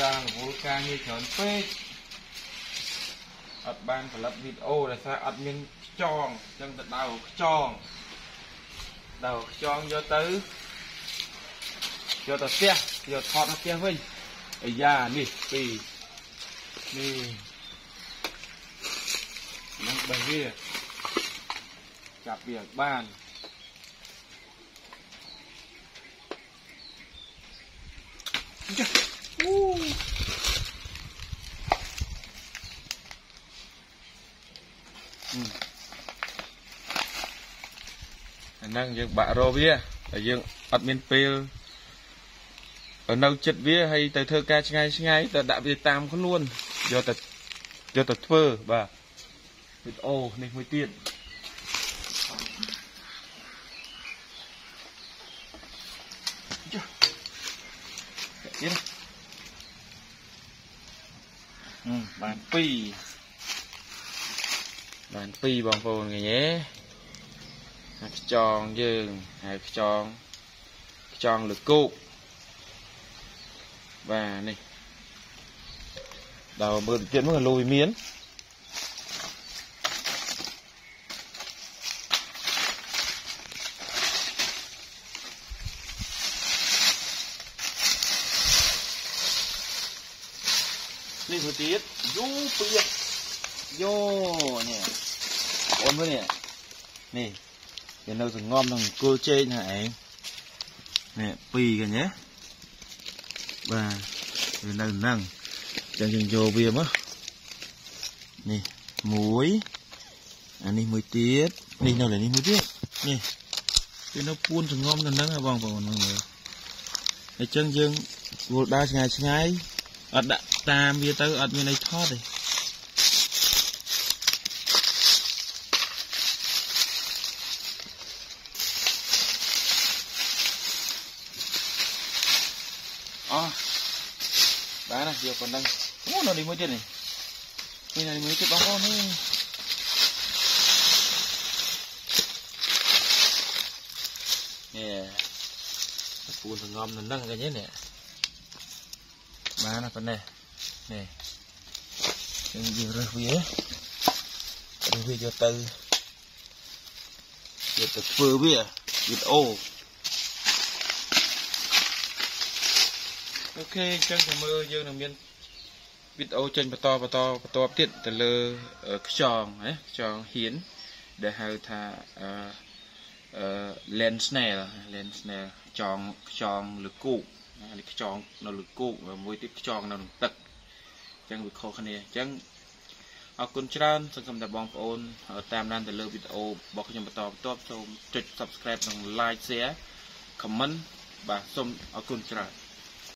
ចារវល់ការងារច្រើនពេកអត់បានផលិតវីដេអូដោយសារអត់មានខ្យងអញ្ចឹងទៅដៅខ្យងដៅខ្យងយកទៅយកទៅផ្ទះយកថតទៅផ្ទះវិញអាយ៉ានេះពីរនេះនឹងបេះវាចាប់វាឲ្យបានចា អូអាហ្នឹងយើងបាក់រវាតែយើងអត់មានពេលនៅចិត្តវាហើយទៅធ្វើការឆ្ងាយឆ្ងាយទៅដាក់វាតាមខ្លួនយកទៅយកទៅធ្វើបាទវីដេអូនេះមួយទៀតចុះទៀតហឹមបាន2 បាន2បងប្អូនឃើញទេហើយខ្ចងយើងហើយខ្ចងខ្ចងលើគោកបាទនេះដល់មើលទៀតមកលុយមាននេះទៅទៀតយូពីយោនេះ អូនមើលនេះនេះវានៅសងំនឹងគល់ជែកណាឯងនេះពីរកញ្ញាបាទវានៅហ្នឹងចឹងយើងយកវាមកនេះមួយអានេះមួយទៀតនេះនៅលើនេះមួយទៀតនេះវានៅពួនសងំនៅហ្នឹងហ៎បងប្អូនហ្នឹងមើលអញ្ចឹងយើងវល់ដើរឆ្ងាយឆ្ងាយអត់ដាក់តាមវាទៅអត់មានអីថតទេ អស់បានណាយកប៉ុណ្ណឹងអូនៅនេះមួយទៀតនេះនេះនៅមួយទៀតបងប្អូននេះនេះពួនសងំនៅហ្នឹងឃើញទេនេះបានណាប៉ុណ្ណេះនេះយើងយើងរើសវារើសវាយកទៅយកទៅធ្វើវាវីដេអូ អូខេអញ្ចឹងទៅមើលយើងនឹងមានវីដេអូចេញបន្តបន្តបន្តទៀតទៅលើខ្យងណាខ្យងហ៊ានដែលហៅថាអឺអឺ lens snail lens snail ខ្យងខ្យងលើគូកនេះខ្យងនៅលើគោកមួយទៀតខ្យងនៅក្នុងទឹកអញ្ចឹងវាខុសគ្នាអញ្ចឹងអរគុណច្រើនសង្ឃឹមថាបងប្អូនតាមដានទៅលើវីដេអូរបស់ខ្ញុំបន្តបន្ទាប់សូមចុច Subscribe និង Like Share Comment បាទសូមអរគុណច្រើន